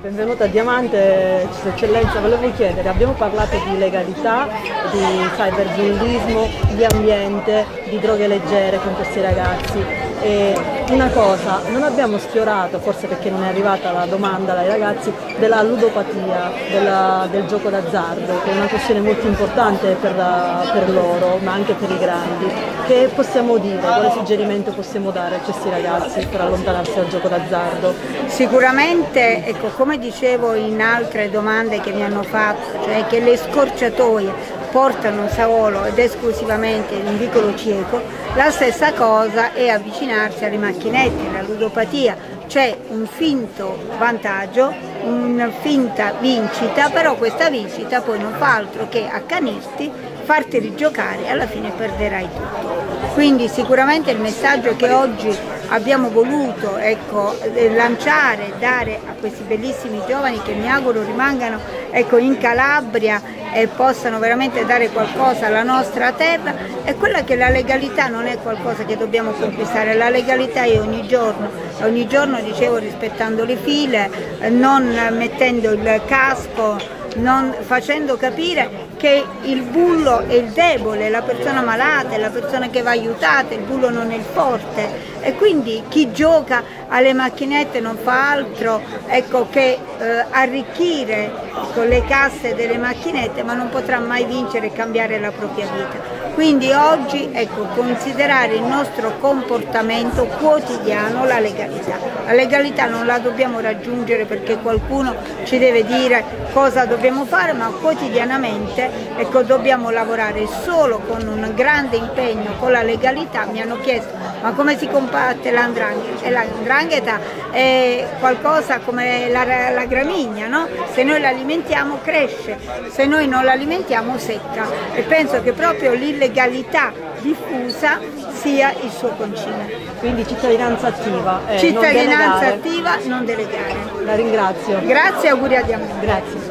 Benvenuta a Diamante, Sua Eccellenza, volevo chiedere, abbiamo parlato di legalità, di cyberbullismo, di ambiente, di droghe leggere con questi ragazzi. E una cosa, non abbiamo sfiorato, forse perché non è arrivata la domanda dai ragazzi, della ludopatia, della, del gioco d'azzardo, che è una questione molto importante per, la, per, loro, ma anche per i grandi. Che possiamo dire, quale suggerimento possiamo dare a questi ragazzi per allontanarsi dal gioco d'azzardo? Sicuramente, ecco, come dicevo in altre domande che mi hanno fatto, cioè che le scorciatoie portano solo ed esclusivamente in un vicolo cieco, la stessa cosa è avvicinarsi alle macchinette, la ludopatia, c'è un finto vantaggio, una finta vincita, però questa vincita poi non fa altro che accanirti, farti rigiocare e alla fine perderai tutto. Quindi sicuramente il messaggio che oggi abbiamo voluto ecco, lanciare, dare a questi bellissimi giovani che mi auguro rimangano ecco, in Calabria e possano veramente dare qualcosa alla nostra terra. È quella che la legalità non è qualcosa che dobbiamo conquistare, la legalità è ogni giorno, ogni giorno dicevo rispettando le file, non mettendo il casco, non, facendo capire che il bullo è il debole, la persona malata, è la persona che va aiutata, il bullo non è il forte e quindi chi gioca alle macchinette non fa altro ecco, che eh, arricchire con le casse delle macchinette ma non potrà mai vincere e cambiare la propria vita. Quindi oggi ecco, considerare il nostro comportamento quotidiano la legalità. La legalità non la dobbiamo raggiungere perché qualcuno ci deve dire cosa dobbiamo fare, ma quotidianamente ecco, dobbiamo lavorare solo con un grande impegno, con la legalità. Mi hanno chiesto ma come si combatte l'andrangheta? E l'andrangheta è qualcosa come la, la gramigna, no? se noi l'alimentiamo cresce, se noi non l'alimentiamo secca e penso che proprio l'illegalità diffusa sia il suo concime. Quindi cittadinanza attiva. Eh, cittadinanza non attiva, non delegare. La ringrazio. Grazie, auguri a Diamante. Grazie.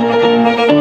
Grazie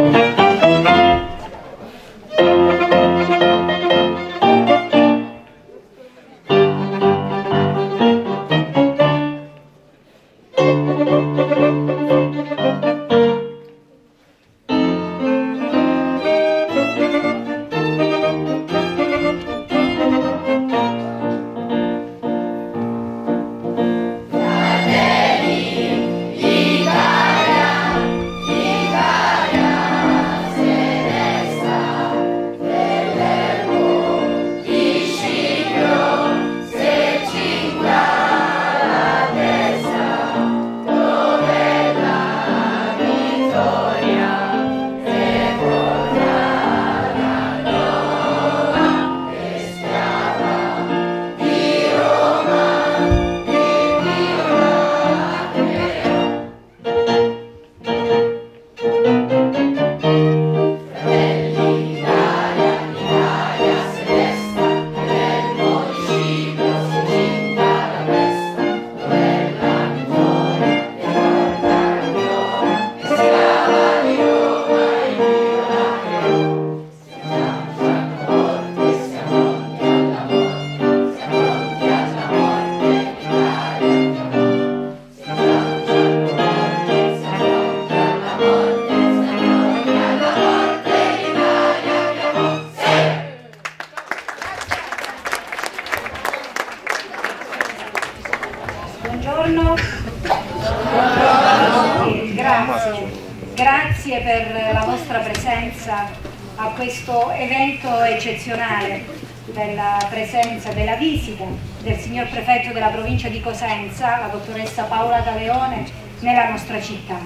provincia di Cosenza, la dottoressa Paola Taleone, nella nostra città.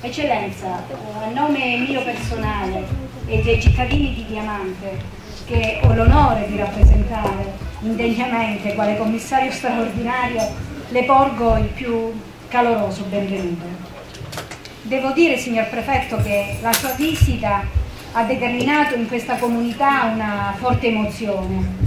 Eccellenza, a nome mio personale e dei cittadini di Diamante, che ho l'onore di rappresentare indegnamente quale commissario straordinario, le porgo il più caloroso benvenuto. Devo dire, signor Prefetto, che la sua visita ha determinato in questa comunità una forte emozione,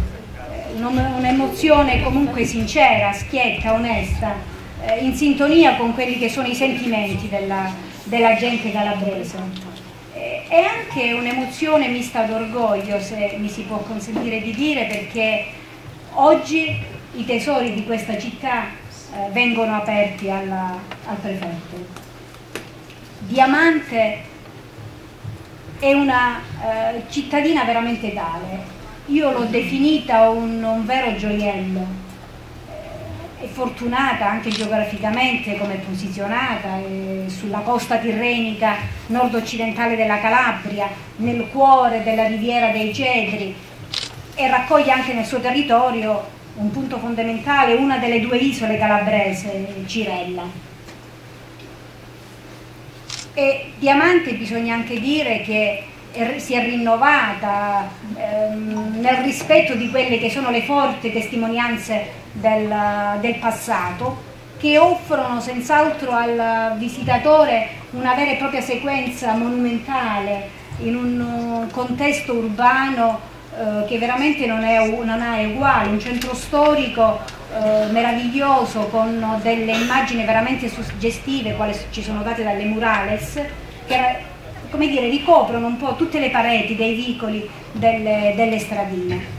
un'emozione comunque sincera, schietta, onesta, eh, in sintonia con quelli che sono i sentimenti della, della gente calabrese. È anche un'emozione mista d'orgoglio, se mi si può consentire di dire, perché oggi i tesori di questa città eh, vengono aperti alla, al prefetto. Diamante è una eh, cittadina veramente tale, io l'ho definita un, un vero gioiello, è fortunata anche geograficamente come è posizionata sulla costa tirrenica nord-occidentale della Calabria, nel cuore della riviera dei Cedri e raccoglie anche nel suo territorio un punto fondamentale, una delle due isole calabrese, Cirella. E Diamante bisogna anche dire che si è rinnovata ehm, nel rispetto di quelle che sono le forti testimonianze del, del passato che offrono senz'altro al visitatore una vera e propria sequenza monumentale in un contesto urbano eh, che veramente non, è, non ha uguale, un centro storico eh, meraviglioso con delle immagini veramente suggestive quali ci sono date dalle murales che come dire, ricoprono un po' tutte le pareti dei vicoli delle, delle stradine.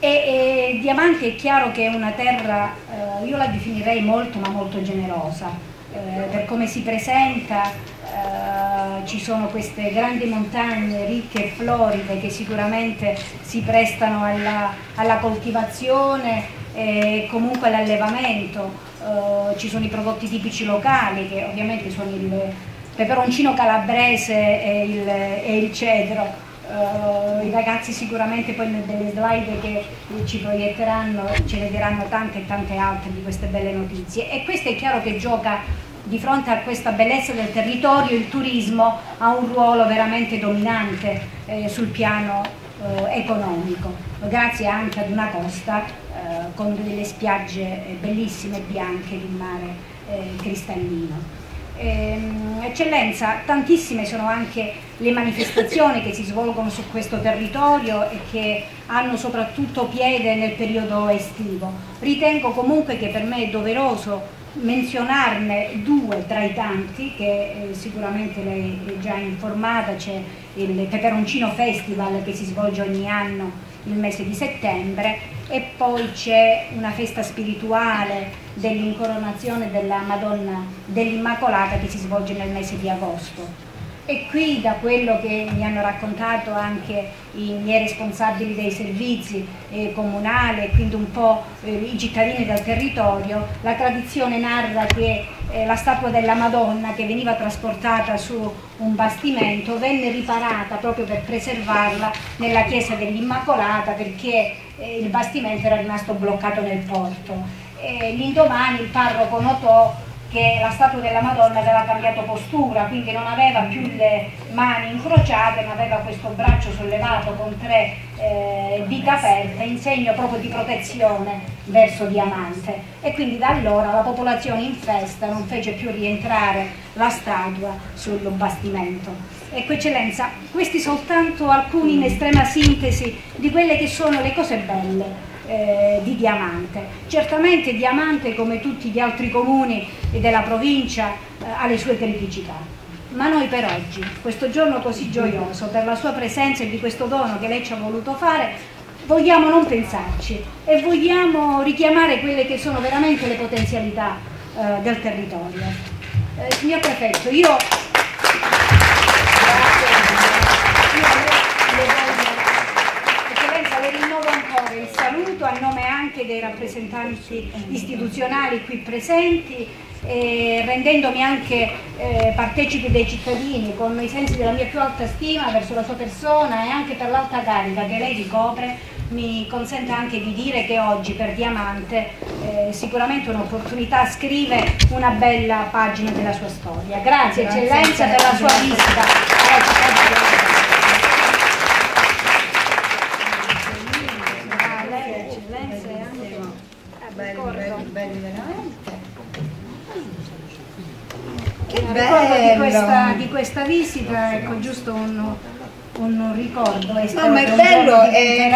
E, e, Diamante è chiaro che è una terra, eh, io la definirei molto ma molto generosa, eh, per come si presenta, eh, ci sono queste grandi montagne ricche e floride che sicuramente si prestano alla, alla coltivazione e comunque all'allevamento, eh, ci sono i prodotti tipici locali che ovviamente sono il peperoncino calabrese e il, e il cedro. Uh, I ragazzi sicuramente poi nelle slide che ci proietteranno ce ne diranno tante e tante altre di queste belle notizie. E questo è chiaro che gioca di fronte a questa bellezza del territorio il turismo ha un ruolo veramente dominante eh, sul piano eh, economico grazie anche ad una costa eh, con delle spiagge bellissime bianche di un mare eh, cristallino Ehm, eccellenza, tantissime sono anche le manifestazioni che si svolgono su questo territorio e che hanno soprattutto piede nel periodo estivo. Ritengo comunque che per me è doveroso menzionarne due tra i tanti che eh, sicuramente lei è già informata, c'è il Peperoncino Festival che si svolge ogni anno il mese di settembre e poi c'è una festa spirituale dell'incoronazione della Madonna dell'Immacolata che si svolge nel mese di agosto. E qui da quello che mi hanno raccontato anche i miei responsabili dei servizi eh, comunali e quindi un po' eh, i cittadini del territorio, la tradizione narra che eh, la statua della Madonna che veniva trasportata su un bastimento venne riparata proprio per preservarla nella chiesa dell'Immacolata perché eh, il bastimento era rimasto bloccato nel porto. L'indomani il parroco notò che la statua della Madonna aveva cambiato postura, quindi non aveva più le mani incrociate, ma aveva questo braccio sollevato con tre eh, dita aperte in segno proprio di protezione verso Diamante. E quindi da allora la popolazione in festa non fece più rientrare la statua sul bastimento. Ecco eccellenza, questi soltanto alcuni in estrema sintesi di quelle che sono le cose belle eh, di Diamante. Certamente Diamante, come tutti gli altri comuni della provincia, eh, ha le sue criticità. Ma noi per oggi, questo giorno così gioioso, per la sua presenza e di questo dono che lei ci ha voluto fare, vogliamo non pensarci e vogliamo richiamare quelle che sono veramente le potenzialità eh, del territorio. Eh, signor Prefetto, io anche dei rappresentanti istituzionali qui presenti eh, rendendomi anche eh, partecipe dei cittadini con i sensi della mia più alta stima verso la sua persona e anche per l'alta carica che lei ricopre mi consente anche di dire che oggi per Diamante eh, sicuramente un'opportunità scrive una bella pagina della sua storia. Grazie, Grazie eccellenza per la sua visita alla città di Che di questa, di questa visita, ecco giusto un, un ricordo. No, ma è bello, è,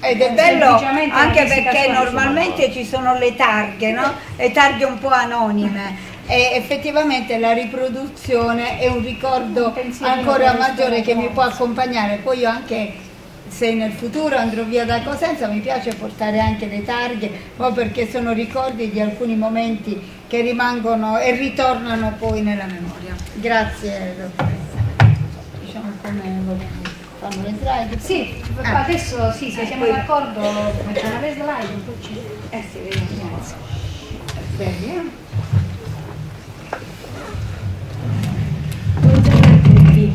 ed è bello anche perché normalmente ci sono le targhe, no? le targhe un po' anonime e effettivamente la riproduzione è un ricordo ancora maggiore che mi può accompagnare. Poi io anche se nel futuro andrò via da Cosenza mi piace portare anche le targhe, proprio perché sono ricordi di alcuni momenti che rimangono e ritornano poi nella memoria. Grazie dottoressa. Diciamo come. Fanno le slide? Sì, Ah. adesso sì, se siamo Poi- d'accordo, facciamo le slide, poi ci... Eh sì, vediamo. Bene. Buongiorno a tutti.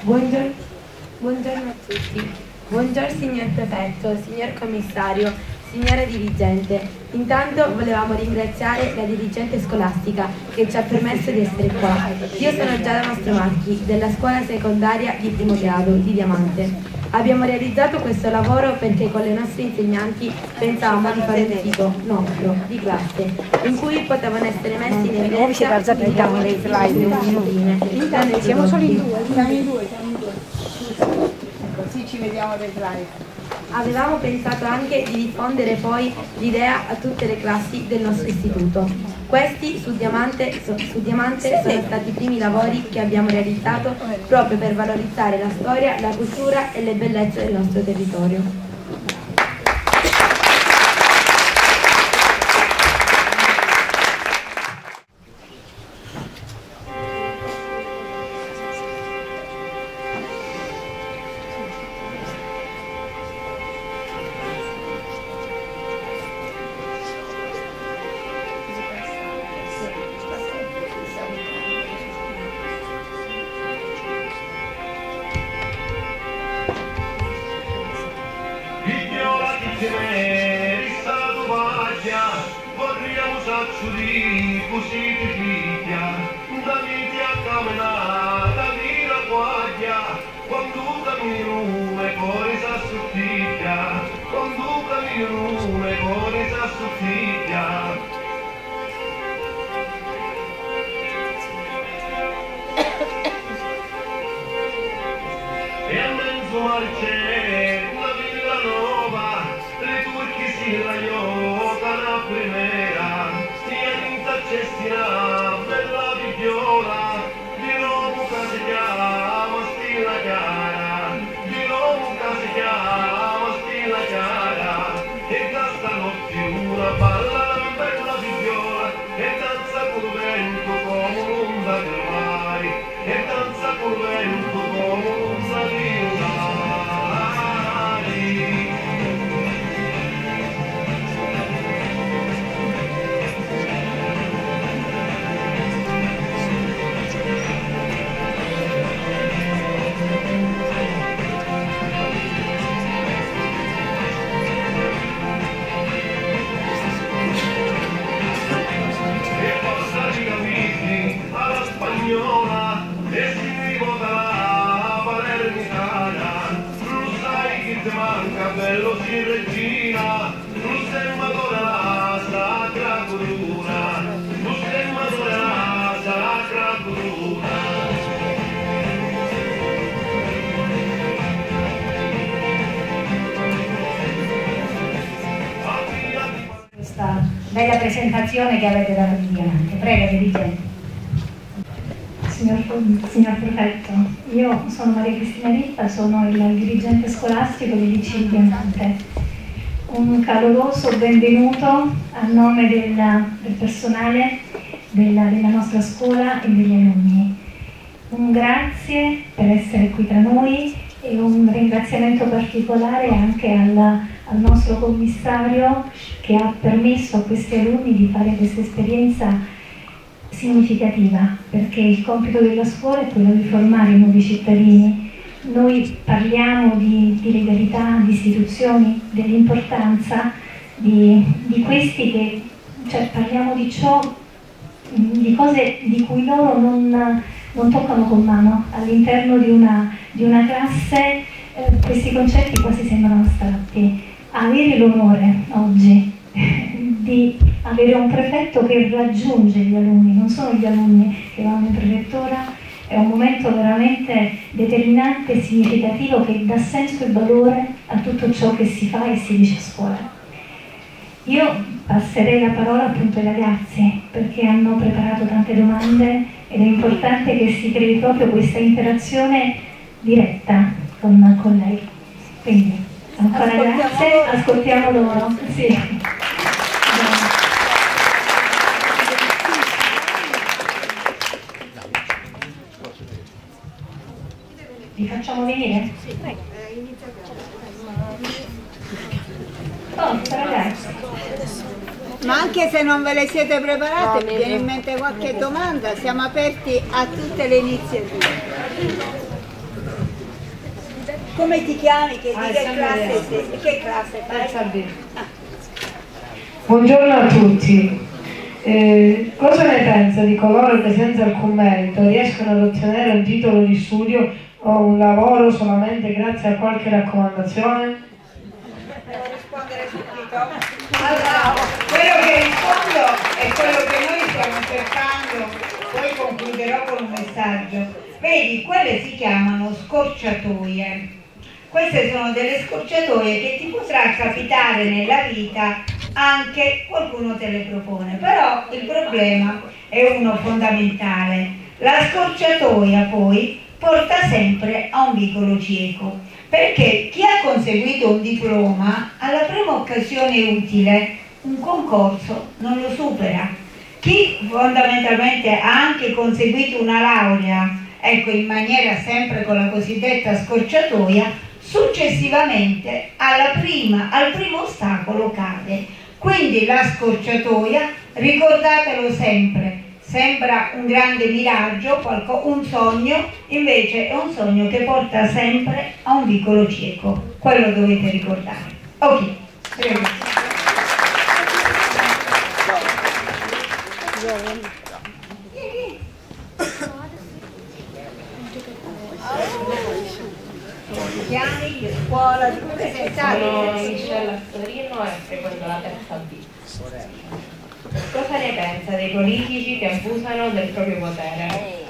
Buongiorno, buongiorno a tutti. Buongiorno signor prefetto, signor commissario, signora dirigente. Intanto volevamo ringraziare la dirigente scolastica che ci ha permesso di essere qua. Io sono Giada Mastromarchi della scuola secondaria di primo grado di Diamante. Abbiamo realizzato questo lavoro perché con le nostre insegnanti pensavamo di fare un sito nostro, di classe, in cui potevano essere messi in evidenza i lavori discipline. Intanto siamo solo in due, siamo in due, siamo in due. Così ci vediamo le slide. Avevamo pensato anche di diffondere poi l'idea a tutte le classi del nostro istituto. Questi su Diamante, so- su Diamante sono stati i primi lavori che abbiamo realizzato proprio per valorizzare la storia, la cultura e le bellezze del nostro territorio. Presentazione che avete dato di Diamante. Prego, dirigente. Signor, signor Prefetto, io sono Maria Cristina Ritta, sono il dirigente scolastico di Diamante. Un caloroso benvenuto a nome della- del personale della, della nostra scuola e degli alunni. Un grazie per essere qui tra noi e un ringraziamento particolare anche al, al nostro commissario che ha permesso a questi alunni di fare questa esperienza significativa, perché il compito della scuola è quello di formare nuovi cittadini. Noi parliamo di, di legalità, di istituzioni, dell'importanza di, di questi che, cioè parliamo di ciò, di cose di cui loro non, non toccano con mano. All'interno di di una classe eh, questi concetti quasi sembrano astratti. Avere l'onore oggi di avere un prefetto che raggiunge gli alunni, non sono gli alunni che vanno in prefettura, è un momento veramente determinante e significativo che dà senso e valore a tutto ciò che si fa e si dice a scuola. Io passerei la parola appunto ai ragazzi perché hanno preparato tante domande ed è importante che si crei proprio questa interazione diretta con, con lei. Quindi ancora Ascoltiamo grazie, ascoltiamo loro. Sì. Facciamo venire? Sì. Forza ragazzi. Ma anche se non ve le siete preparate, vi viene in mente qualche domanda, siamo aperti a tutte le iniziative. Come ti chiami? Che, di che classe sei? Che classe fai? Buongiorno a tutti. Eh, cosa ne pensa di coloro che senza alcun merito riescono ad ottenere un titolo di studio o un lavoro solamente grazie a qualche raccomandazione? Devo rispondere subito. Allora, quello che rispondo è quello che noi stiamo cercando, poi concluderò con un messaggio. Vedi, quelle si chiamano scorciatoie. Queste sono delle scorciatoie che ti potrà capitare nella vita, anche qualcuno te le propone, però il problema è uno fondamentale. La scorciatoia poi porta sempre a un vicolo cieco, perché chi ha conseguito un diploma alla prima occasione utile un concorso non lo supera. Chi fondamentalmente ha anche conseguito una laurea, ecco in maniera sempre con la cosiddetta scorciatoia, successivamente prima, al primo ostacolo cade. Quindi la scorciatoia, ricordatelo sempre, sembra un grande miraggio, un sogno, invece è un sogno che porta sempre a un vicolo cieco. Quello dovete ricordare. Ok, prego. Piani di scuola, di come sei Sono Michelle Astorino e frequento la terza B. Cosa ne pensa dei politici che abusano del proprio potere?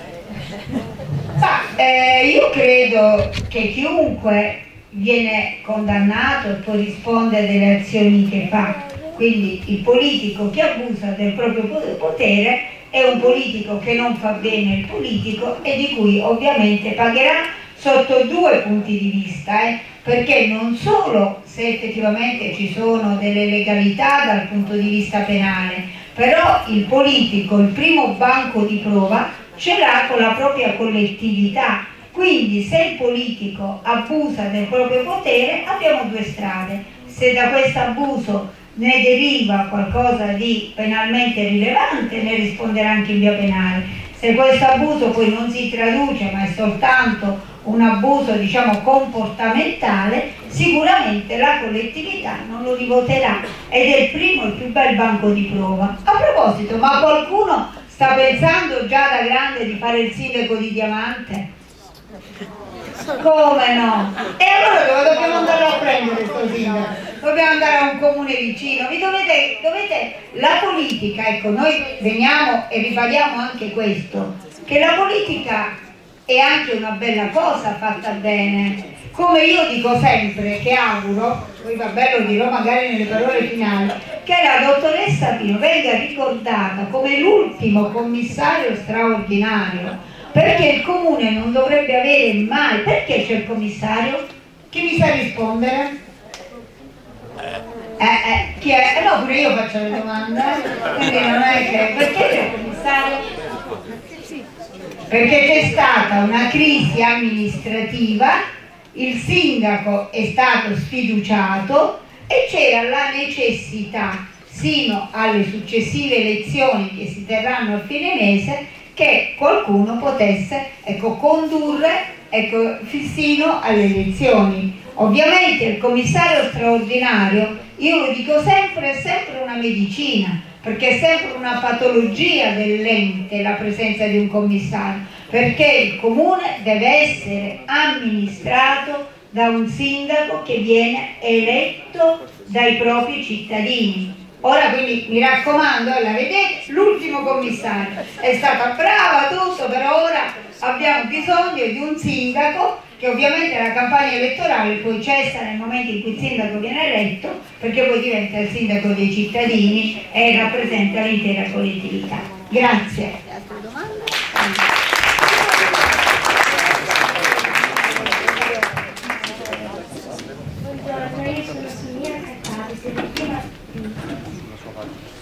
Ma eh, io credo che chiunque viene condannato e poi risponde delle azioni che fa. Quindi il politico che abusa del proprio potere è un politico che non fa bene il politico e di cui ovviamente pagherà sotto due punti di vista, eh? Perché non solo se effettivamente ci sono delle legalità dal punto di vista penale, però il politico, il primo banco di prova, ce l'ha con la propria collettività. Quindi se il politico abusa del proprio potere abbiamo due strade. Se da questo abuso ne deriva qualcosa di penalmente rilevante, ne risponderà anche in via penale. Se questo abuso poi non si traduce ma è soltanto un abuso diciamo comportamentale, sicuramente la collettività non lo rivoterà ed è il primo e più bel banco di prova. A proposito, ma qualcuno sta pensando già da grande di fare il sindaco di Diamante? Come no? E allora dove dobbiamo andare a prendere questo sindaco? Dobbiamo andare a un comune vicino. Vi dovete, dovete, la politica, ecco, noi veniamo e ribadiamo anche questo, che la politica è anche una bella cosa fatta bene. Come io dico sempre, che auguro, poi vabbè lo dirò magari nelle parole finali, che la dottoressa Pino venga ricordata come l'ultimo commissario straordinario, perché il comune non dovrebbe avere mai, perché c'è il commissario? Chi mi sa rispondere? Eh, eh, chi è? Eh, no, pure io faccio le domande, quindi non è che, perché c'è il commissario? Perché c'è stata una crisi amministrativa, il sindaco è stato sfiduciato e c'era la necessità, sino alle successive elezioni che si terranno a fine mese, che qualcuno potesse ecco, condurre ecco, fino alle elezioni. Ovviamente il commissario straordinario, io lo dico sempre, è sempre una medicina, perché è sempre una patologia dell'ente la presenza di un commissario, perché il comune deve essere amministrato da un sindaco che viene eletto dai propri cittadini. Ora quindi mi raccomando, la vedete, l'ultimo commissario è stata brava tutto, però ora abbiamo bisogno di un sindaco che ovviamente la campagna elettorale poi cessa nel momento in cui il sindaco viene eletto, perché poi diventa il sindaco dei cittadini e rappresenta l'intera collettività. Grazie. Altre domande? Buongiorno, io sono Sonia Cattari,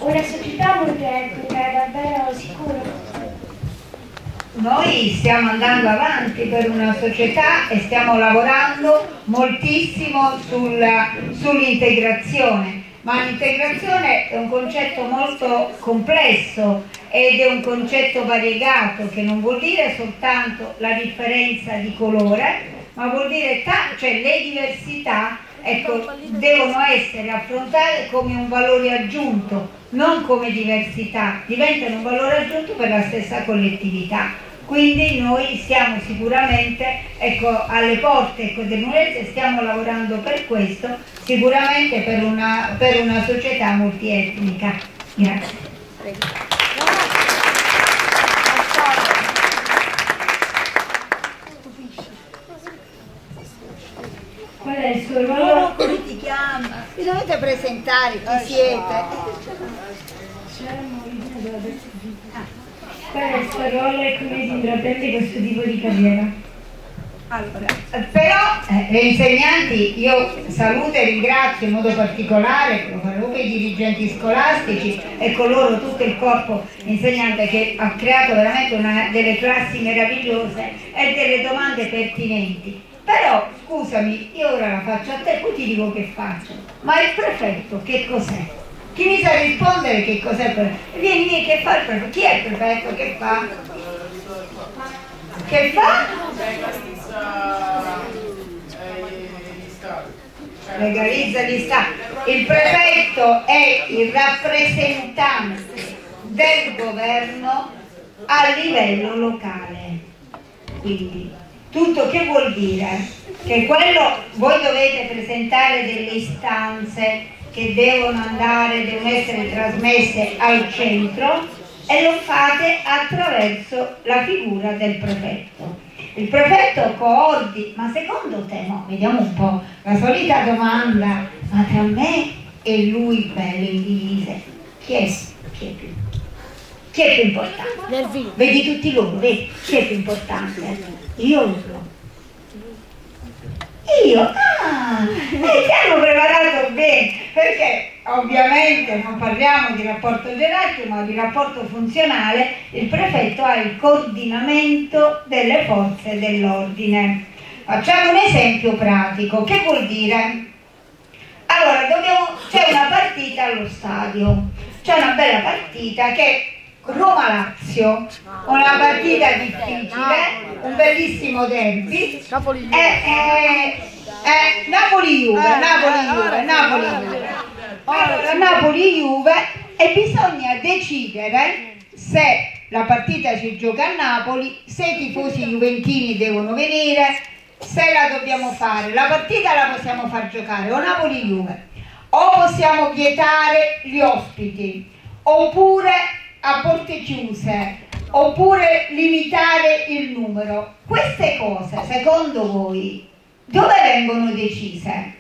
Una società multietnica è davvero sicuro? Noi stiamo andando avanti per una società e stiamo lavorando moltissimo sulla- sull'integrazione, ma l'integrazione è un concetto molto complesso ed è un concetto variegato che non vuol dire soltanto la differenza di colore, ma vuol dire cioè le diversità ecco, devono essere affrontate come un valore aggiunto, non come diversità, diventano un valore aggiunto per la stessa collettività. Quindi noi siamo sicuramente ecco, alle porte ecco, del Nuese, stiamo lavorando per questo, sicuramente per una, per una società multietnica. Grazie. Qual è il suo ruolo? Come ti chiami? Vi dovete presentare chi siete. Ruolo e come si intraprende questo tipo di carriera? Allora, però eh, le insegnanti io saluto e ringrazio in modo particolare i dirigenti scolastici e con loro tutto il corpo insegnante che ha creato veramente una, delle classi meravigliose e delle domande pertinenti. Però scusami, io ora la faccio a te, poi ti dico che faccio. Ma il prefetto che cos'è? Chi mi sa rispondere che cos'è il prefetto? Vieni, vieni, che fa il prefetto? Chi è il prefetto? Che fa? Che fa? legalizza gli stati. Il prefetto è il rappresentante del governo a livello locale. Quindi tutto che vuol dire? Che quello voi dovete presentare delle istanze che devono andare, devono essere trasmesse al centro e lo fate attraverso la figura del prefetto. Il prefetto coordina, ma secondo te, no, vediamo un po', la solita domanda, ma tra me e lui bello in divise, chi è, chi è più? Chi è più importante? Vedi tutti loro, vedi? Chi è più importante? Io o loro? Io? Ah, e hanno preparato bene, perché ovviamente non parliamo di rapporto gerarchico, ma di rapporto funzionale, il prefetto ha il coordinamento delle forze dell'ordine. Facciamo un esempio pratico, che vuol dire? Allora, c'è una partita allo stadio, c'è una bella partita che Roma-Lazio, una partita difficile, un bellissimo derby, e, e, e Napoli-Juve, Napoli-Juve, Napoli-Juve. Allora, Napoli-Juve e bisogna decidere se la partita si gioca a Napoli, se i tifosi juventini devono venire, se la dobbiamo fare. La partita la possiamo far giocare o Napoli-Juve, o possiamo vietare gli ospiti, oppure a porte chiuse, oppure limitare il numero. Queste cose, secondo voi, dove vengono decise?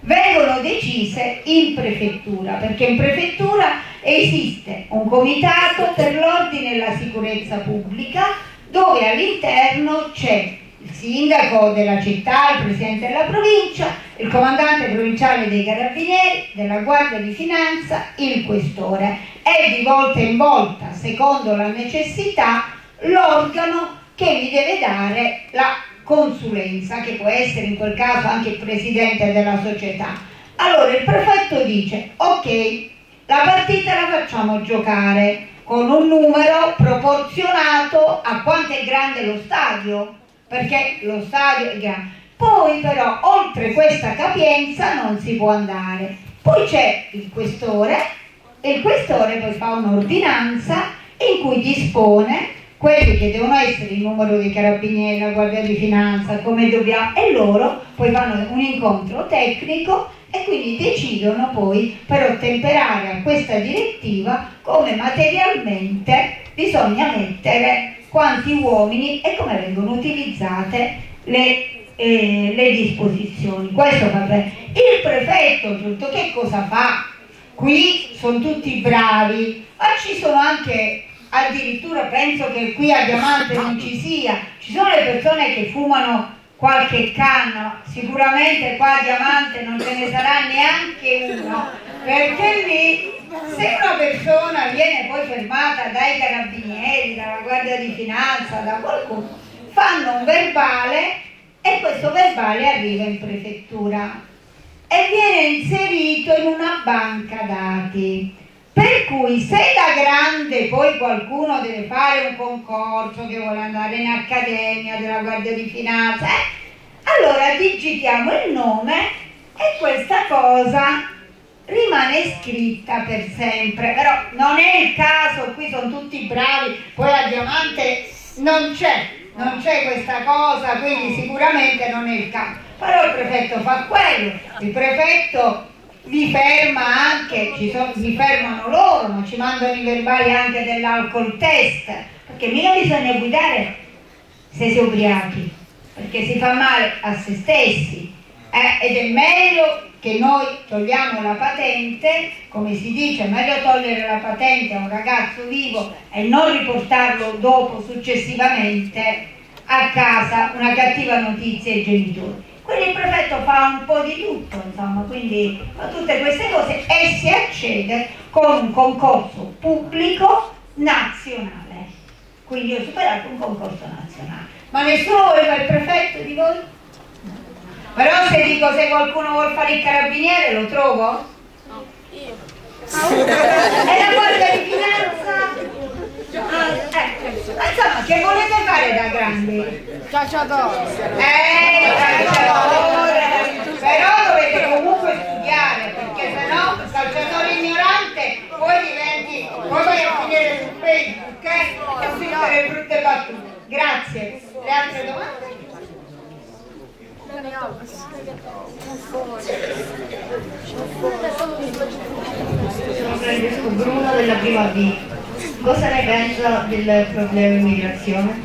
vengono decise in prefettura, perché in prefettura esiste un comitato per l'ordine e la sicurezza pubblica dove all'interno c'è il sindaco della città, il presidente della provincia, il comandante provinciale dei carabinieri, della guardia di finanza, il questore e di volta in volta, secondo la necessità, l'organo che vi deve dare la consulenza, che può essere in quel caso anche il presidente della società. Allora il prefetto dice, ok, la partita la facciamo giocare con un numero proporzionato a quanto è grande lo stadio, perché lo stadio è grande. Poi però oltre questa capienza non si può andare. Poi c'è il questore e il questore poi fa un'ordinanza in cui dispone quelli che devono essere il numero dei carabinieri, la guardia di finanza, come dobbiamo, e loro poi fanno un incontro tecnico e quindi decidono poi per ottemperare a questa direttiva come materialmente bisogna mettere quanti uomini e come vengono utilizzate le, eh, le disposizioni. Questo va bene. Il prefetto, giusto, che cosa fa? Qui sono tutti bravi, ma ci sono anche addirittura penso che qui a Diamante non ci sia, ci sono le persone che fumano qualche canna, sicuramente qua a Diamante non ce ne sarà neanche uno, perché lì se una persona viene poi fermata dai carabinieri, dalla guardia di finanza, da qualcuno, fanno un verbale e questo verbale arriva in prefettura e viene inserito in una banca dati. Per cui se da grande poi qualcuno deve fare un concorso che vuole andare in accademia della Guardia di Finanza, eh, allora digitiamo il nome e questa cosa rimane scritta per sempre. Però non è il caso, qui sono tutti bravi, poi a Diamante non c'è, non c'è questa cosa, quindi sicuramente non è il caso. Però il prefetto fa quello, il prefetto li ferma anche, sono, li fermano loro, ma ci mandano i verbali anche dell'alcol test, perché mica bisogna guidare se si è ubriachi, perché si fa male a se stessi eh, ed è meglio che noi togliamo la patente, come si dice, è meglio togliere la patente a un ragazzo vivo e non riportarlo dopo, successivamente, a casa una cattiva notizia ai genitori. Quindi il prefetto fa un po' di tutto, insomma, quindi fa tutte queste cose e si accede con un concorso pubblico nazionale. Quindi ho superato un concorso nazionale. Ma nessuno voleva il prefetto di voi? Però se dico se qualcuno vuole fare il carabiniere lo trovo? No, io. e la guardia di finanza? Ah, ecco. Insomma, che volete fare da grandi? Calciatore. Eh, calciatore. Però dovete comunque studiare, perché sennò calciatore ignorante poi diventi, poi vai a finire su Facebook, eh? E tutte le brutte battute. Grazie. Le altre domande? Sono Francesco Bruno della prima B. Cosa ne pensa del problema immigrazione?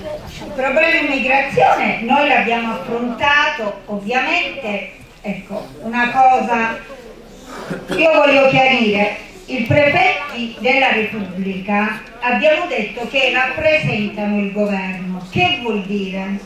Il problema immigrazione noi l'abbiamo affrontato ovviamente, ecco, una cosa, io voglio chiarire, i prefetti della Repubblica abbiamo detto che rappresentano il governo, che vuol dire?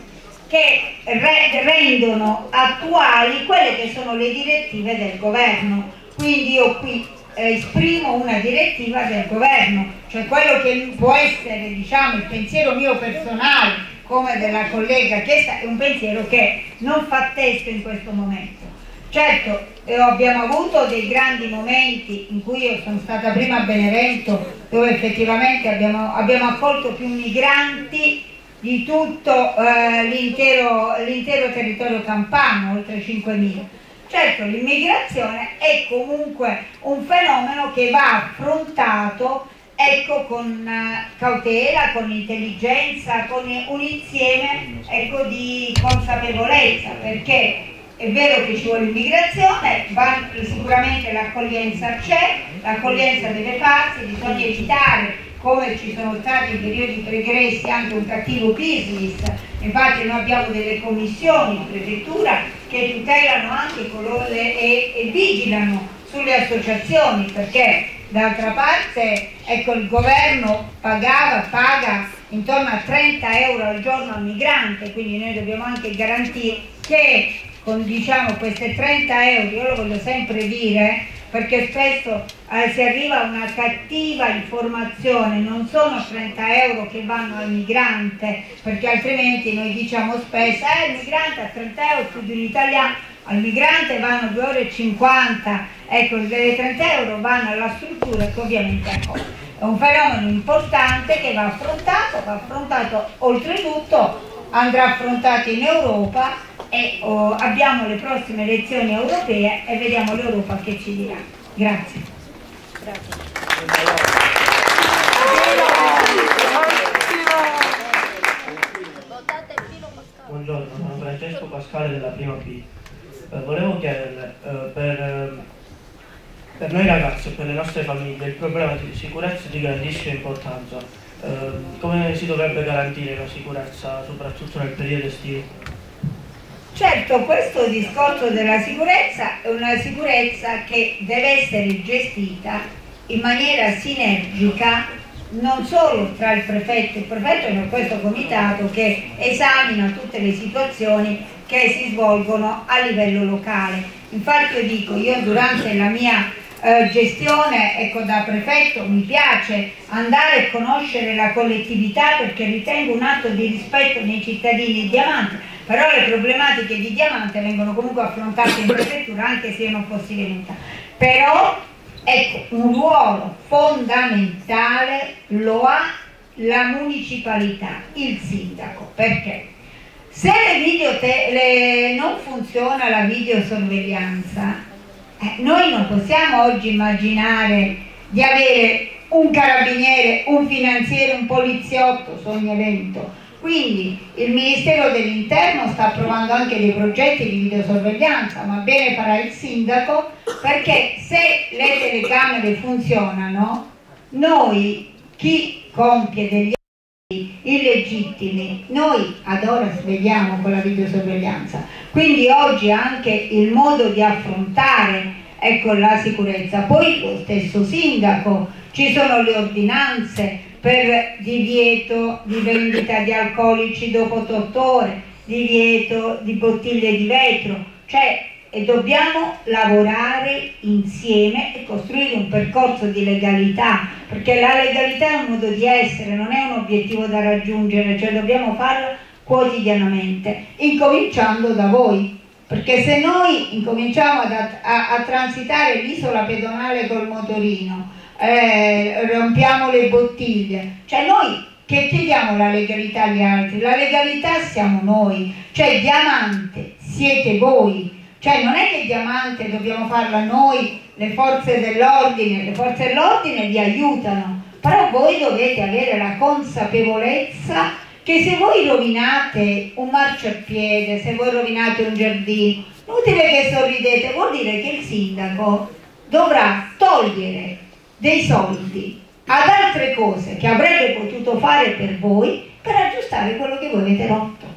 Che re rendono attuali quelle che sono le direttive del governo, quindi io qui esprimo una direttiva del governo, cioè quello che può essere diciamo, il pensiero mio personale come della collega chiesta è un pensiero che non fa testo in questo momento. Certo, eh, abbiamo avuto dei grandi momenti in cui io sono stata prima a Benevento dove effettivamente abbiamo, abbiamo accolto più migranti di tutto eh, l'intero territorio campano, oltre 5.000 Certo, l'immigrazione è comunque un fenomeno che va affrontato ecco, con uh, cautela, con intelligenza, con un insieme ecco, di consapevolezza, perché è vero che ci vuole immigrazione, sicuramente l'accoglienza c'è, l'accoglienza deve farsi, bisogna evitare come ci sono stati in periodi pregressi anche un cattivo business, infatti noi abbiamo delle commissioni in prefettura che tutelano anche coloro e, e vigilano sulle associazioni perché d'altra parte ecco, il governo pagava, paga intorno a 30 euro al giorno al migrante, quindi noi dobbiamo anche garantire che con diciamo, queste 30 euro, io lo voglio sempre dire, perché spesso eh, si arriva a una cattiva informazione, non sono 30 euro che vanno al migrante, perché altrimenti noi diciamo spesso, eh il migrante a 30 euro più di un italiano, al migrante vanno 2 ore e 50, ecco, le 30 euro vanno alla struttura che ovviamente. È un fenomeno importante che va affrontato, va affrontato oltretutto, andrà affrontato in Europa e oh, abbiamo le prossime elezioni europee e vediamo l'Europa che ci dirà. Grazie. Buongiorno, sono Francesco Pasquale della prima B. Eh, volevo chiederle, eh, per, eh, Per noi ragazzi e per le nostre famiglie il problema di sicurezza è di grandissima importanza. Eh, come si dovrebbe garantire la sicurezza soprattutto nel periodo estivo? Certo, questo discorso della sicurezza è una sicurezza che deve essere gestita in maniera sinergica non solo tra il prefetto, il prefetto è questo comitato che esamina tutte le situazioni che si svolgono a livello locale. Infatti io dico, io durante la mia eh, gestione ecco, da prefetto mi piace andare a conoscere la collettività perché ritengo un atto di rispetto nei cittadini di Diamante, però le problematiche di Diamante vengono comunque affrontate in prefettura anche se non fossi venuta. Però ecco, un ruolo fondamentale lo ha la municipalità, il sindaco, perché se le le, non funziona la videosorveglianza, eh, noi non possiamo oggi immaginare di avere un carabiniere, un finanziere, un poliziotto su ogni evento. Quindi il Ministero dell'Interno sta approvando anche dei progetti di videosorveglianza, ma bene farà il sindaco perché se le telecamere funzionano, noi chi compie degli illegittimi, noi ad ora svegliamo con la videosorveglianza, quindi oggi anche il modo di affrontare ecco, la sicurezza, poi lo stesso sindaco, ci sono le ordinanze per divieto di vendita di alcolici dopo 8 ore, divieto di bottiglie di vetro, cioè e dobbiamo lavorare insieme e costruire un percorso di legalità, perché la legalità è un modo di essere, non è un obiettivo da raggiungere, cioè dobbiamo farlo quotidianamente, incominciando da voi, perché se noi incominciamo a, a, a transitare l'isola pedonale col motorino, eh, rompiamo le bottiglie, cioè noi che chiediamo la legalità agli altri, la legalità siamo noi, cioè diamante siete voi, cioè non è che il diamante dobbiamo farla noi, le forze dell'ordine, le forze dell'ordine vi aiutano, però voi dovete avere la consapevolezza che se voi rovinate un marciapiede, se voi rovinate un giardino, inutile che sorridete, vuol dire che il sindaco dovrà togliere dei soldi ad altre cose che avrebbe potuto fare per voi per aggiustare quello che voi avete rotto.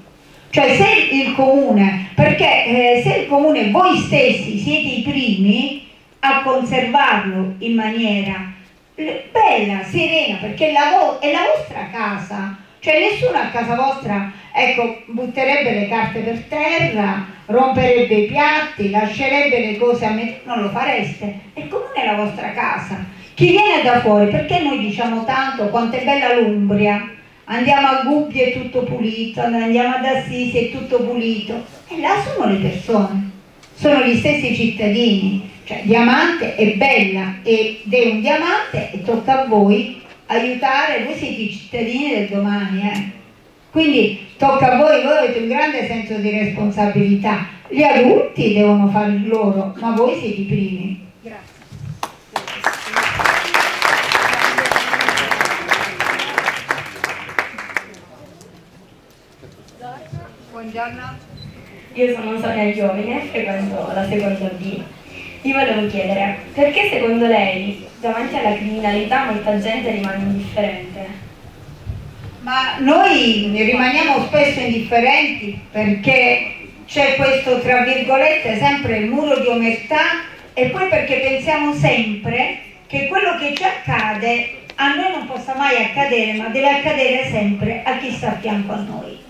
Cioè se il comune, perché eh, se il comune voi stessi siete i primi a conservarlo in maniera bella, serena, perché la è la vostra casa, cioè nessuno a casa vostra ecco, butterebbe le carte per terra, romperebbe i piatti, lascerebbe le cose a me, non lo fareste. Il comune è la vostra casa. Chi viene da fuori, perché noi diciamo tanto quanto è bella l'Umbria? Andiamo a Gubbio è tutto pulito, andiamo ad Assisi è tutto pulito. E là sono le persone, sono gli stessi cittadini. Cioè, diamante è bella ed è un diamante e tocca a voi aiutare, voi siete i cittadini del domani. Eh? Quindi tocca a voi, voi avete un grande senso di responsabilità. Gli adulti devono fare il loro, ma voi siete i primi. Buongiorno. Io sono Sonia Giovine, frequento la seconda B. Vi volevo chiedere, perché secondo lei davanti alla criminalità molta gente rimane indifferente? Ma noi rimaniamo spesso indifferenti perché c'è questo, tra virgolette, sempre il muro di omertà e poi perché pensiamo sempre che quello che ci accade a noi non possa mai accadere, ma deve accadere sempre a chi sta a fianco a noi.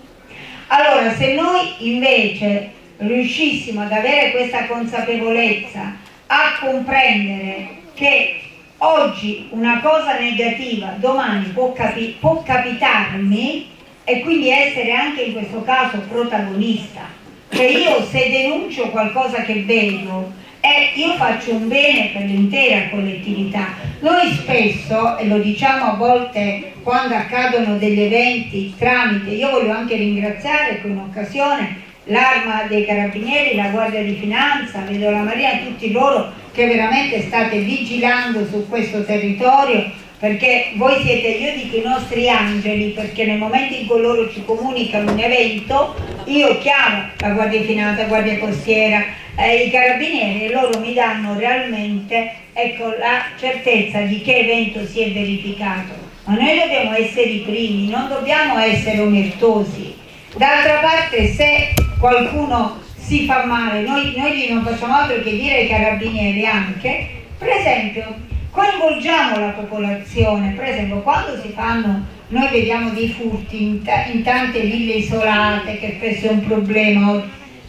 Allora, se noi invece riuscissimo ad avere questa consapevolezza, a comprendere che oggi una cosa negativa domani può, capi può capitarmi e quindi essere anche in questo caso protagonista, che io se denuncio qualcosa che vedo e io faccio un bene per l'intera collettività. Noi spesso, e lo diciamo a volte quando accadono degli eventi tramite, io voglio anche ringraziare con occasione l'Arma dei Carabinieri, la Guardia di Finanza, vedo la Maria, tutti loro che veramente state vigilando su questo territorio perché voi siete, io dico i nostri angeli, perché nel momento in cui loro ci comunicano un evento, io chiamo la Guardia di Finanza, la Guardia Costiera, eh, i carabinieri e loro mi danno realmente ecco, la certezza di che evento si è verificato. Ma noi dobbiamo essere i primi, non dobbiamo essere omertosi. D'altra parte se qualcuno si fa male, noi, noi non facciamo altro che dire ai carabinieri anche, per esempio, coinvolgiamo la popolazione, per esempio quando si fanno, noi vediamo dei furti in, in tante ville isolate che spesso è un problema,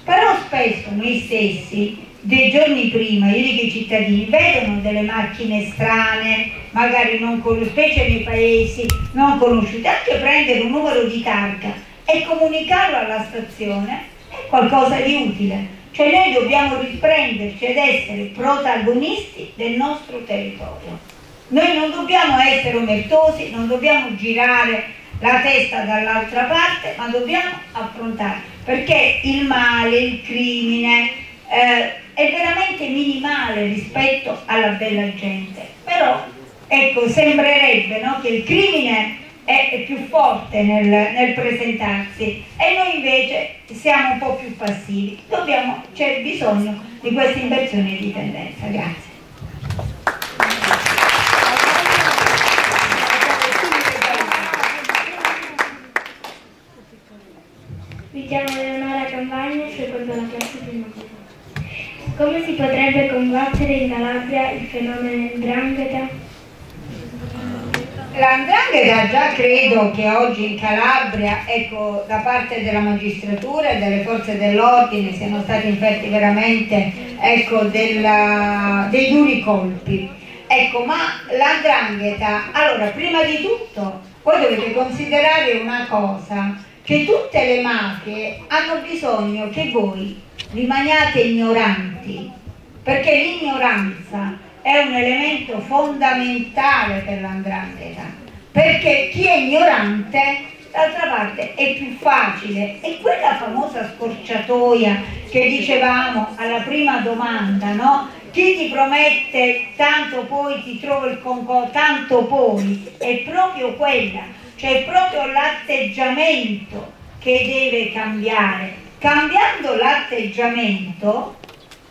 però spesso noi stessi dei giorni prima, io dico i cittadini, vedono delle macchine strane, magari non conosciute, specie nei paesi non conosciute, anche prendere un numero di targa e comunicarlo alla stazione è qualcosa di utile. Cioè noi dobbiamo riprenderci ed essere protagonisti del nostro territorio. Noi non dobbiamo essere omertosi, non dobbiamo girare la testa dall'altra parte, ma dobbiamo affrontare, perché il male, il crimine eh, è veramente minimale rispetto alla bella gente. Però, ecco, sembrerebbe no, che il crimine è più forte nel, nel, presentarsi e noi invece siamo un po' più passivi. Dobbiamo, c'è bisogno di questa inversione di tendenza. Grazie. Chiamo Leonora Campagna e frequento la classe prima Come si potrebbe combattere in Calabria il fenomeno del drangheta? L'andrangheta già credo che oggi in Calabria, ecco, da parte della magistratura e delle forze dell'ordine siano stati inferti veramente ecco, della, dei duri colpi. Ecco, ma l'andrangheta, allora, prima di tutto, voi dovete considerare una cosa, che tutte le mafie hanno bisogno che voi rimaniate ignoranti, perché l'ignoranza è un elemento fondamentale per l'andrangheta, perché chi è ignorante d'altra parte è più facile e quella famosa scorciatoia che dicevamo alla prima domanda, no? Chi ti promette tanto poi ti trova il concorso, tanto poi, è proprio quella, cioè è proprio l'atteggiamento che deve cambiare. Cambiando l'atteggiamento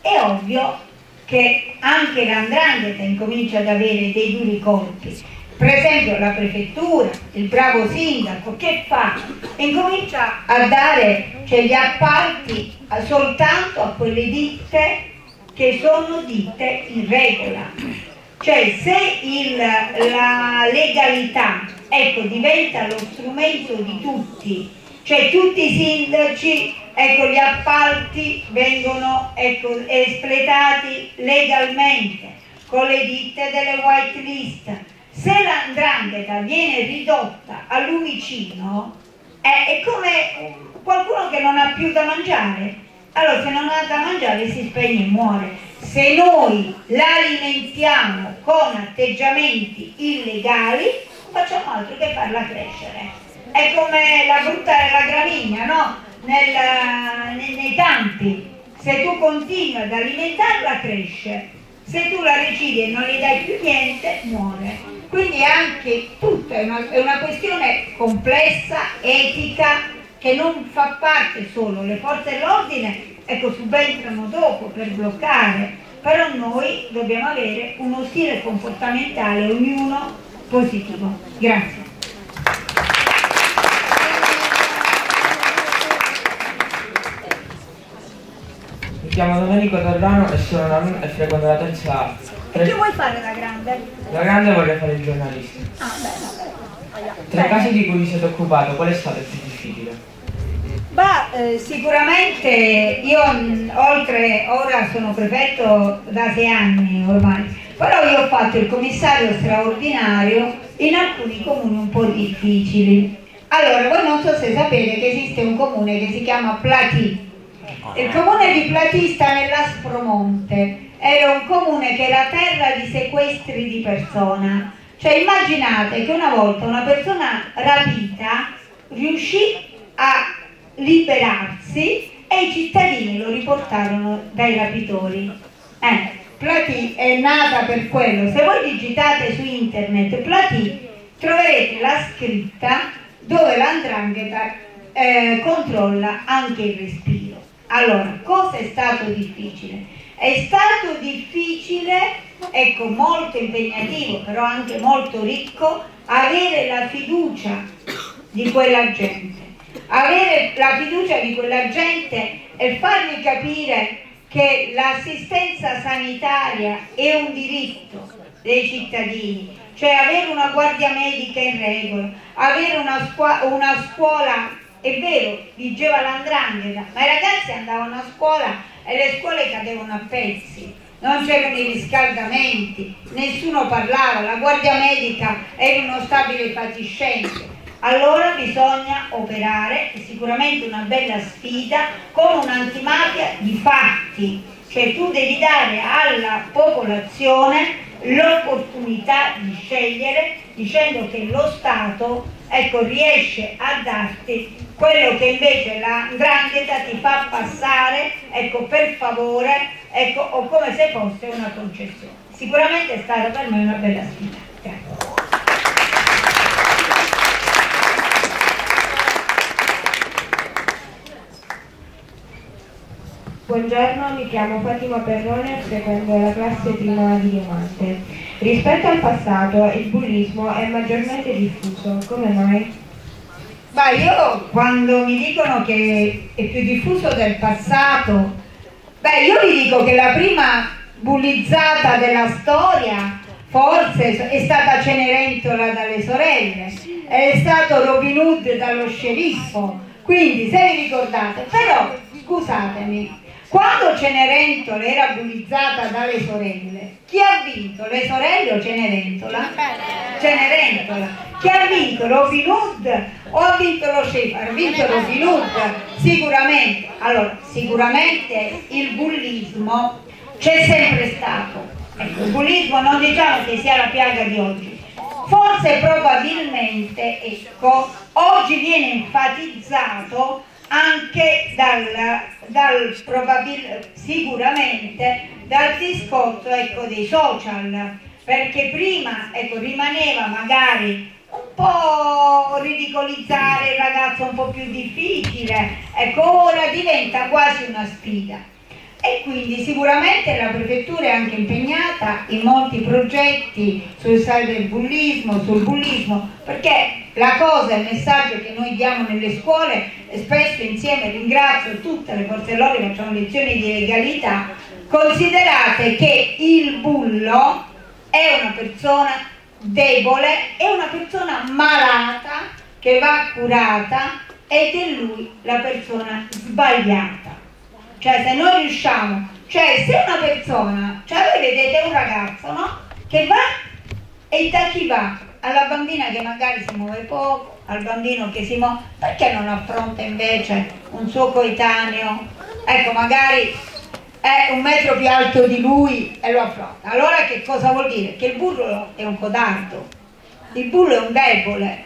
è ovvio che anche l'andrangheta incomincia ad avere dei duri colpi. Per esempio la prefettura, il bravo sindaco, che fa? Incomincia a dare cioè, gli appalti soltanto a quelle ditte che sono ditte in regola. Cioè se il, la legalità ecco, diventa lo strumento di tutti, cioè tutti i sindaci ecco, gli appalti vengono ecco, espletati legalmente con le ditte delle white list. Se l'andrangheta viene ridotta a lumicino è, è come qualcuno che non ha più da mangiare. Allora se non ha da mangiare si spegne e muore. Se noi l'alimentiamo con atteggiamenti illegali facciamo altro che farla crescere. È come la frutta e la gramigna, no? nel, nei, nei campi, se tu continui ad alimentarla cresce, se tu la recidi e non gli dai più niente muore. Quindi anche tutto è una, è una questione complessa, etica, che non fa parte solo, le forze dell'ordine ecco, subentrano dopo per bloccare, però noi dobbiamo avere uno stile comportamentale ognuno positivo. Grazie. chiamo Domenico Torrano e sono una e frequento la terza A. E che vuoi fare da grande? Da grande voglio fare il giornalista. Ah, bene, bene. Tra i casi di cui vi siete occupato, qual è stato il più difficile? Beh, eh, sicuramente io oltre, ora sono prefetto da sei anni ormai, però io ho fatto il commissario straordinario in alcuni comuni un po' difficili. Allora, voi non so se sapete che esiste un comune che si chiama Platì, il comune di Platista nell'Aspromonte era un comune che era terra di sequestri di persona. Cioè immaginate che una volta una persona rapita riuscì a liberarsi e i cittadini lo riportarono dai rapitori. Eh, Platì è nata per quello. Se voi digitate su internet Platì troverete la scritta dove l'andrangheta eh, controlla anche il respiro. Allora, cosa è stato difficile? È stato difficile, ecco, molto impegnativo, però anche molto ricco, avere la fiducia di quella gente. Avere la fiducia di quella gente e fargli capire che l'assistenza sanitaria è un diritto dei cittadini, cioè avere una guardia medica in regola, avere una, una scuola è vero, vigeva l'andrangheta, ma i ragazzi andavano a scuola e le scuole cadevano a pezzi, non c'erano i riscaldamenti, nessuno parlava, la guardia medica era uno stabile fatiscente. Allora bisogna operare, è sicuramente una bella sfida, con un'antimafia di fatti, cioè tu devi dare alla popolazione l'opportunità di scegliere dicendo che lo Stato ecco, riesce a darti quello che invece la grandezza ti fa passare ecco, per favore ecco, o come se fosse una concessione. Sicuramente è stata per me una bella sfida. Grazie. Buongiorno, mi chiamo Fatima Perrone e frequento la classe prima di Diamante. Rispetto al passato, il bullismo è maggiormente diffuso. Come mai? Beh, io quando mi dicono che è più diffuso del passato, beh, io vi dico che la prima bullizzata della storia forse è stata Cenerentola dalle sorelle, è stato Robin Hood dallo sceriffo, quindi se vi ricordate, però scusatemi, quando Cenerentola era bullizzata dalle sorelle, chi ha vinto? Le sorelle o Cenerentola? Cenerentola. Chi ha vinto? Robin Hood o ha vinto lo chef? Ha vinto Robin Hood? Sicuramente. Allora, sicuramente il bullismo c'è sempre stato. Ecco, il bullismo non diciamo che sia la piaga di oggi. Forse probabilmente, ecco, oggi viene enfatizzato anche dal, dal probabil, sicuramente dal discorso ecco, dei social, perché prima ecco, rimaneva magari un po' ridicolizzare il ragazzo un po' più difficile, ecco ora diventa quasi una sfida e quindi sicuramente la prefettura è anche impegnata in molti progetti sul cyberbullismo, sul bullismo, perché la cosa, il messaggio che noi diamo nelle scuole, spesso insieme ringrazio tutte le forze dell'ordine, facciamo lezioni di legalità, considerate che il bullo è una persona debole, è una persona malata che va curata ed è lui la persona sbagliata. Cioè se noi riusciamo, cioè se una persona, cioè voi vedete un ragazzo, no? Che va e da chi va? Alla bambina che magari si muove poco, al bambino che si muove, perché non affronta invece un suo coetaneo? Ecco, magari è un metro più alto di lui e lo affronta. Allora che cosa vuol dire? Che il burro è un codardo, il burro è un debole.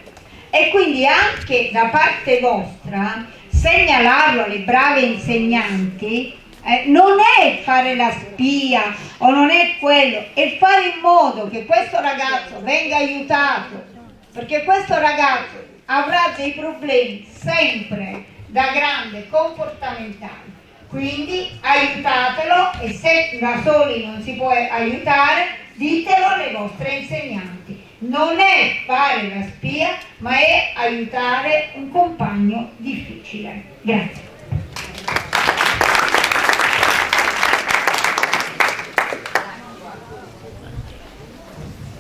E quindi anche da parte vostra segnalarlo alle brave insegnanti eh, non è fare la spia o non è quello, è fare in modo che questo ragazzo venga aiutato, perché questo ragazzo avrà dei problemi sempre da grande comportamentali. Quindi aiutatelo e se da soli non si può aiutare, ditelo alle vostre insegnanti non è fare la spia, ma è aiutare un compagno difficile. Grazie.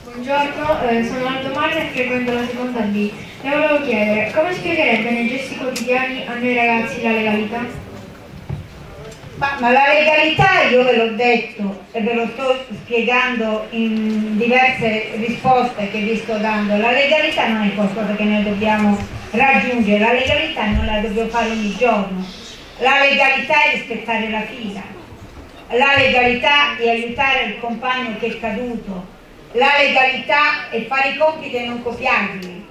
Buongiorno, eh, sono Aldo Maria e frequento la seconda B. Le volevo chiedere, come spiegherebbe nei gesti quotidiani a noi ragazzi la legalità? Ma, ma, la legalità, io ve l'ho detto e ve lo sto spiegando in diverse risposte che vi sto dando, la legalità non è qualcosa che noi dobbiamo raggiungere, la legalità non la dobbiamo fare ogni giorno, la legalità è rispettare la fila, la legalità è aiutare il compagno che è caduto, la legalità è fare i compiti e non copiarli,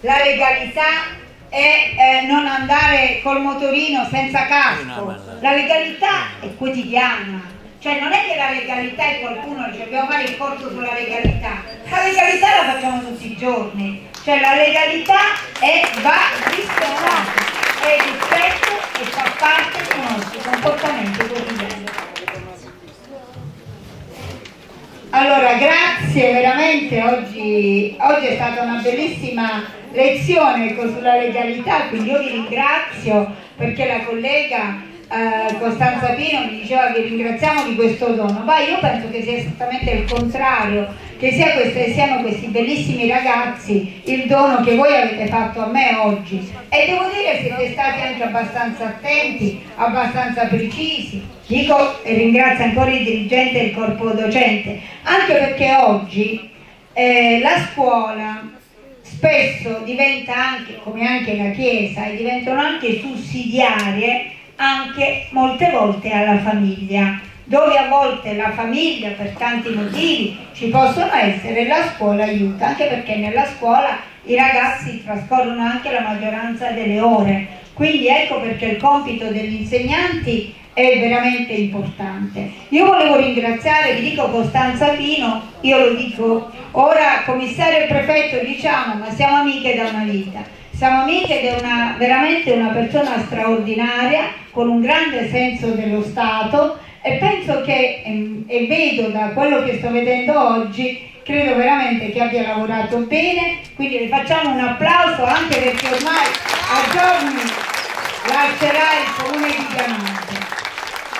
la legalità e eh, non andare col motorino senza casco. La legalità è quotidiana. Cioè non è che la legalità è qualcuno dice dobbiamo fare il corso sulla legalità. La legalità la facciamo tutti i giorni. Cioè la legalità è, va rispettata, è rispetto e fa parte di nostro comportamenti quotidiani. Allora, grazie veramente, oggi, oggi, è stata una bellissima lezione sulla legalità, quindi io vi ringrazio perché la collega eh, Costanza Pino mi diceva vi ringraziamo di questo dono, ma io penso che sia esattamente il contrario, che sia queste, siano questi bellissimi ragazzi il dono che voi avete fatto a me oggi. E devo dire siete stati anche abbastanza attenti, abbastanza precisi, dico e ringrazio ancora i dirigenti e il corpo docente, anche perché oggi eh, la scuola spesso diventa anche, come anche la Chiesa, e diventano anche sussidiarie anche molte volte alla famiglia, dove a volte la famiglia per tanti motivi ci possono essere, la scuola aiuta, anche perché nella scuola i ragazzi trascorrono anche la maggioranza delle ore, quindi ecco perché il compito degli insegnanti è veramente importante. Io volevo ringraziare, vi dico Costanza Pino, io lo dico ora commissario e prefetto diciamo, ma siamo amiche da una vita siamo amiche ed è una, veramente una persona straordinaria, con un grande senso dello Stato e penso che, e, e vedo da quello che sto vedendo oggi, credo veramente che abbia lavorato bene, quindi le facciamo un applauso anche perché ormai a giorni lascerà il comune di Diamante.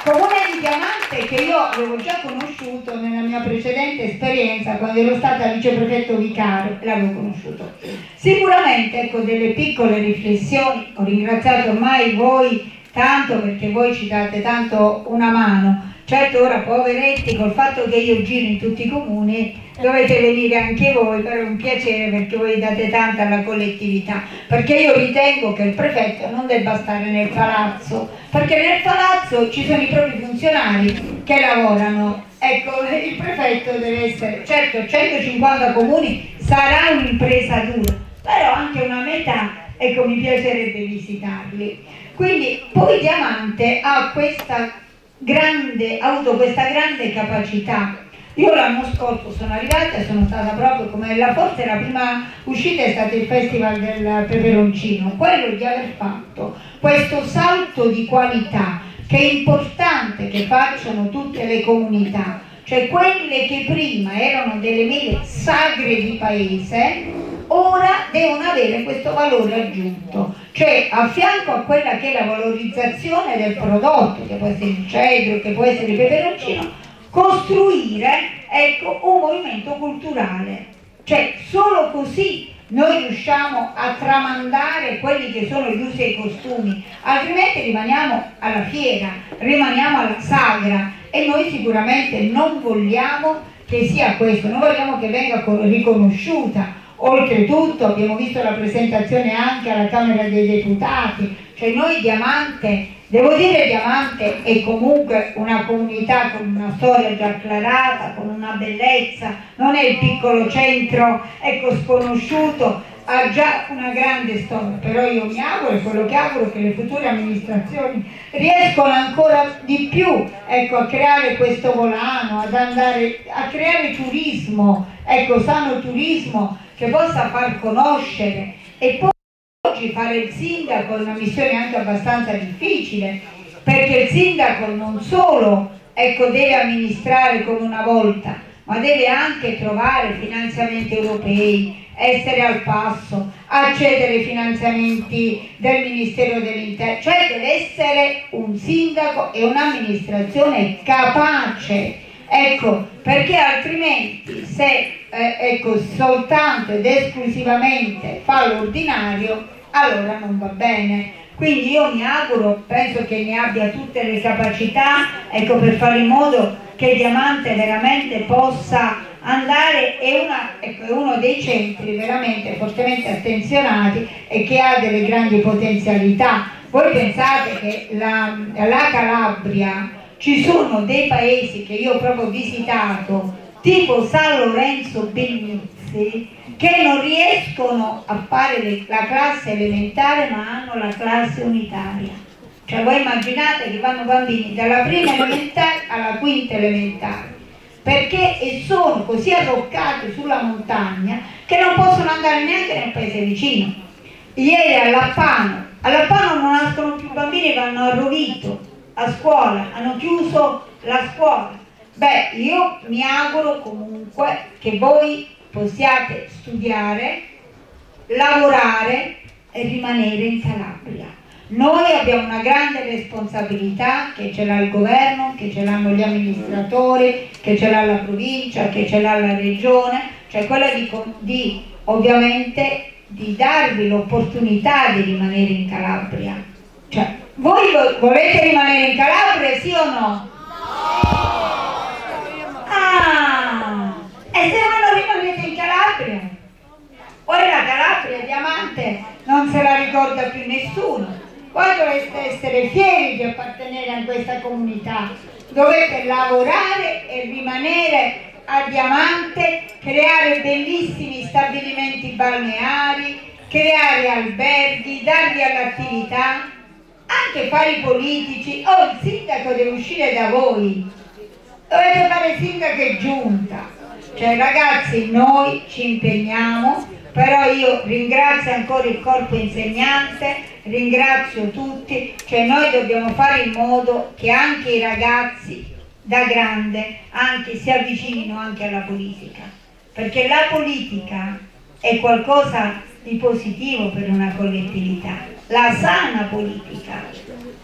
Comune di Diamante che io avevo già conosciuto nella mia precedente esperienza quando ero stata viceprefetto vicario, l'avevo conosciuto. Sicuramente ecco delle piccole riflessioni, ho ringraziato ormai voi tanto perché voi ci date tanto una mano, certo ora poveretti col fatto che io giro in tutti i comuni dovete venire anche voi, però è un piacere perché voi date tanto alla collettività, perché io ritengo che il prefetto non debba stare nel palazzo, perché nel palazzo ci sono i propri funzionari che lavorano, ecco il prefetto deve essere, certo 150 comuni sarà un'impresa dura, però anche una metà, ecco mi piacerebbe visitarli. Quindi poi Diamante ha questa grande, ha avuto questa grande capacità io l'anno scorso sono arrivata e sono stata proprio come la forse la prima uscita è stato il festival del peperoncino, quello di aver fatto questo salto di qualità che è importante che facciano tutte le comunità, cioè quelle che prima erano delle mele sagre di paese, ora devono avere questo valore aggiunto, cioè a fianco a quella che è la valorizzazione del prodotto, che può essere il cedro, che può essere il peperoncino, costruire ecco, un movimento culturale. Cioè solo così noi riusciamo a tramandare quelli che sono gli usi e i costumi, altrimenti rimaniamo alla fiera, rimaniamo alla sagra e noi sicuramente non vogliamo che sia questo, noi vogliamo che venga riconosciuta. Oltretutto abbiamo visto la presentazione anche alla Camera dei Deputati, cioè noi Diamante Devo dire Diamante è comunque una comunità con una storia già acclarata, con una bellezza, non è il piccolo centro ecco, sconosciuto, ha già una grande storia, però io mi auguro e quello che auguro che le future amministrazioni riescono ancora di più ecco, a creare questo volano, ad andare a creare turismo, ecco, sano turismo che possa far conoscere oggi fare il sindaco è una missione anche abbastanza difficile, perché il sindaco non solo ecco, deve amministrare come una volta, ma deve anche trovare finanziamenti europei, essere al passo, accedere ai finanziamenti del Ministero dell'Interno, cioè deve essere un sindaco e un'amministrazione capace, ecco, perché altrimenti se eh, ecco, soltanto ed esclusivamente fa l'ordinario allora non va bene. Quindi io mi auguro, penso che ne abbia tutte le capacità, ecco, per fare in modo che Diamante veramente possa andare, è, una, ecco, uno dei centri veramente fortemente attenzionati e che ha delle grandi potenzialità. Voi pensate che la, la Calabria ci sono dei paesi che io ho proprio visitato, tipo San Lorenzo Bennizzi, che non riescono a fare la classe elementare ma hanno la classe unitaria. Cioè voi immaginate che vanno bambini dalla prima elementare alla quinta elementare perché sono così arroccati sulla montagna che non possono andare neanche nel paese vicino. Ieri a Lappano, a Lappano non nascono più bambini, vanno a Rovito, a scuola, hanno chiuso la scuola. Beh, io mi auguro comunque che voi possiate studiare, lavorare e rimanere in Calabria. Noi abbiamo una grande responsabilità che ce l'ha il governo, che ce l'hanno gli amministratori, che ce l'ha la provincia, che ce l'ha la regione, cioè quella di, di ovviamente di darvi l'opportunità di rimanere in Calabria. Cioè, voi volete rimanere in Calabria, sì o no? Ah! E se non rimanete Calabria? Ora la Calabria, Diamante, non se la ricorda più nessuno. Voi dovreste essere fieri di appartenere a questa comunità, dovete lavorare e rimanere a Diamante, creare bellissimi stabilimenti balneari, creare alberghi, darvi all'attività, anche fare i politici, o oh, il sindaco deve uscire da voi, dovete fare sindaco e giunta, cioè ragazzi noi ci impegniamo però io ringrazio ancora il corpo insegnante, ringrazio tutti, cioè noi dobbiamo fare in modo che anche i ragazzi da grande anche, si avvicinino anche alla politica, perché la politica è qualcosa di positivo per una collettività, la sana politica.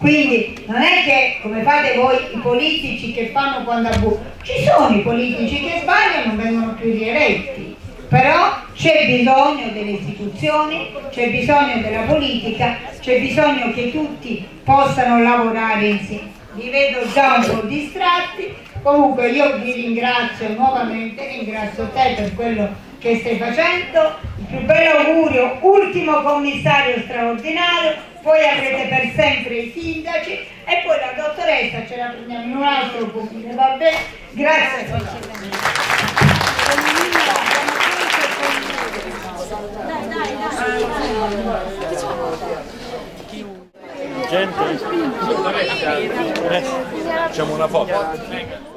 Quindi non è che come fate voi i politici che fanno quando abusano, ci sono i politici che sbagliano e vengono più rieletti però c'è bisogno delle istituzioni, c'è bisogno della politica, c'è bisogno che tutti possano lavorare insieme. Vi vedo già un po' distratti, comunque io vi ringrazio nuovamente, ringrazio te per quello che stai facendo, il più bello augurio, ultimo commissario straordinario, poi avrete per sempre i sindaci e poi la dottoressa ce la prendiamo in un altro comune, va bene? Grazie. Gente, facciamo una foto.